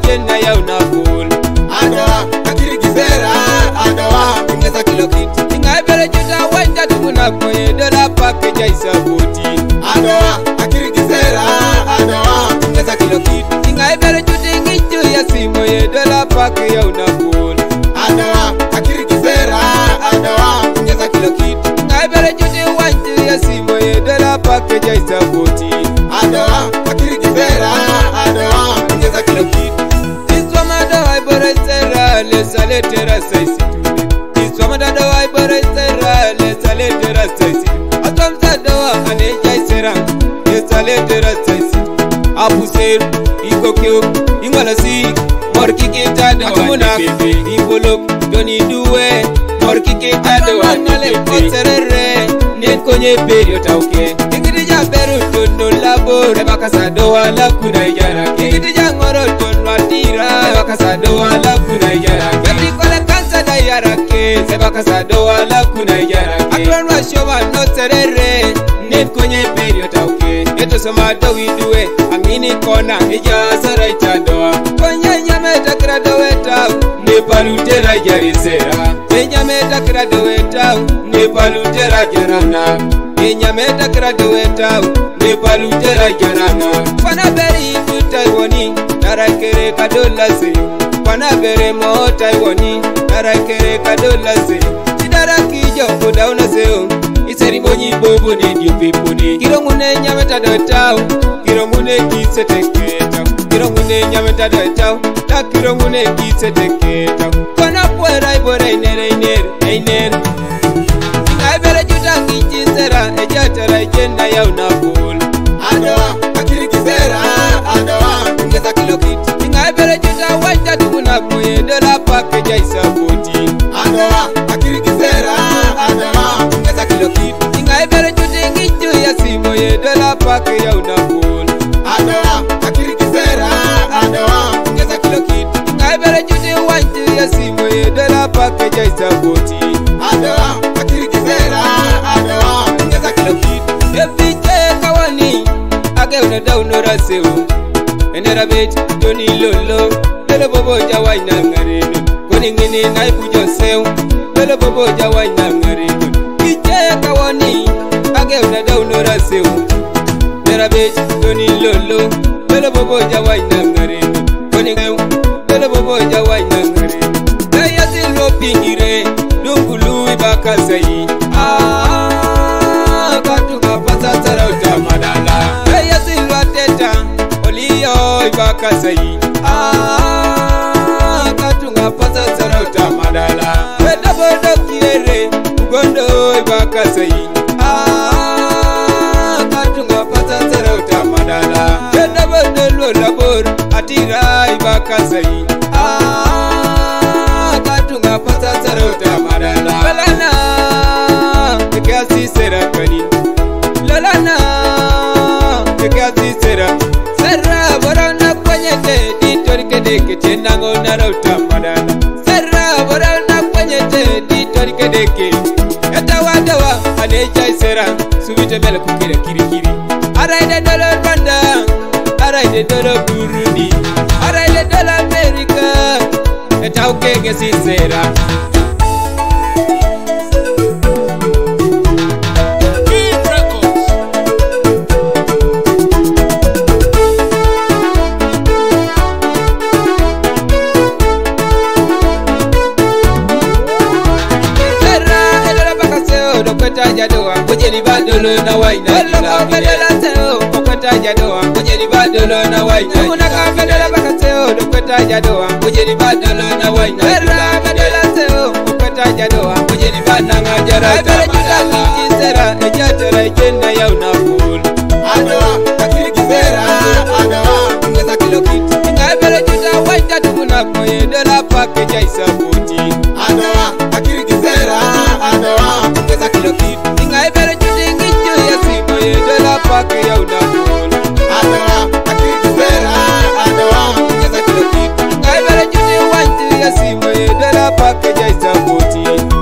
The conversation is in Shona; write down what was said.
kena yauna vulu ada akirigizera adawa kungeza kilokiti ingaiberejuta wanjatukuna koyedora pakeja isabuti ada akirigizera adawa kungeza kilokiti ingaiberejuta ingiju ya simo yedora pake yauna vulu ada akirigizera adawa kungeza kilokiti ingaiberejuta wanju ya simo yedora pakeja isabuti letera sesi Iswama dada wa ibara isera Lesa letera sesi Atwa msada wa haneja isera Lesa letera sesi Apu seru, iko kyo Ingwala si, mwari kike tada wa nipi Ingolok, doni duwe Mwari kike tada wa nipi Atwa mwana lepo serere Nien konye peri otauke Ingiti ja peru tono labor Eba kasa doa la kuna ijarake Ingiti ja ngoro tono atira Eba kasa doa la kuna ijarake rake sebakasadowala kunaiyarakeatranwasho vanotserere nikunye periodauke etosomato widuwe amini kona ijasaraitadoa konyanyametakradowetau nipalutera jarisera enyametakradowetau nipalutera jarana enyametakradowetau nipalutera jarana kwanaberiikutaiwoni narakere kadolase kwanabere mootaiwoni kere kadola se chidara kijo boda una se o iseri bonyi bobo ne dio pipo ne kiro mune nyame tada tao kiro mune kitse teketa kiro mune nyame tada tao ta kiro mune kitse teketa kona pwera ibore nere nere nere Ejatara ejenda yauna kula. Adawa, akiri kisera. Adawa. yedala pake yaunakulu adoa akirikisera adoa ngeza kilo kitu ngaibere juni wanju ya simo yedala pake jaisakoti adoa akirikisera adoa ngeza kilo kitu efije kawani ageuna daunorasewu enera bet joni lolo bele bobo jawainangarini koningini naibujosew bele bobo jawainangarini bit toni lolo lolo bobo jawa na ngare toni geu lolo bobo jawai na ngare da ya sin lo pinire dungulu ibaka sai ah ka tu ka pasa sarauta madala da ya sin lo teta ibaka sai ah ka tu ka pasa bora bora atirai vakazai ah, katunga patatsarota marana lalana ekasisera kani lalana ekasisera sara bora na kwenyete ditorikedeke tenango narota marana sara bora na kwenyete ditorikedeke yatawadawa anechaisera suvitemele kukireke lelelo burundi ara lelelo amerika eta ukenge sinzera Jadoa, put your body on the wine. Don't look over the lantern. Put your jadoa. Una kanga dola bakateo Lukweta jado wa mbuji ni bada lona wainga Kera kadola seo Lukweta jado wa mbuji ni bada majara Kera akejaiza kuti